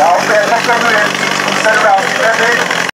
Now,